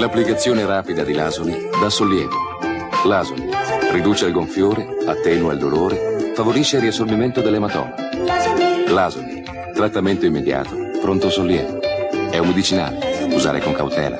L'applicazione rapida di Lasoli dà sollievo. Lasoli riduce il gonfiore, attenua il dolore, favorisce il riassorbimento dell'ematoma. Lasoli, trattamento immediato, pronto sollievo. È un medicinale, usare con cautela.